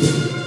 you